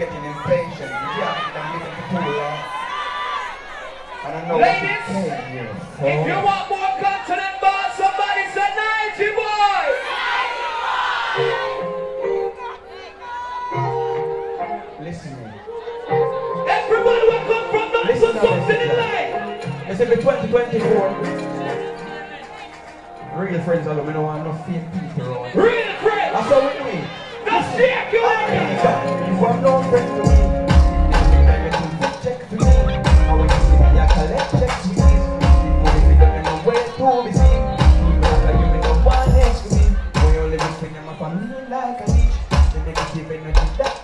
getting impatient. Keep them too long. And I know Ladies, you came here for. If you want more continent boss, somebody say Nigy Boy. Listen to me. Everybody will come from Listen to something in life. It's in 2024. Real friends we don't want no fake people. Real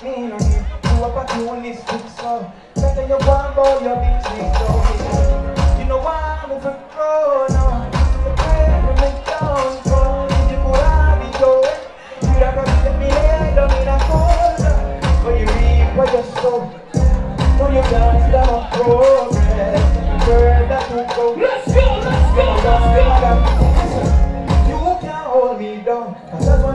energy that me. You up at you on this quick so. Better you and go your business, You know why I'm for grown up. The prayer from down, you go out be going. You have to let me head on in a corner. But you reap what you sow. So you can't stop progress. Bird that you go. Let's go, let's go, let's go. You can't hold me down. Cause that's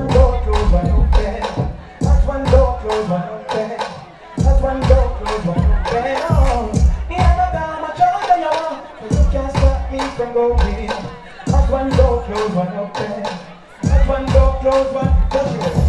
and go in. Pop one door, close one up there. Pop one door, close one, just.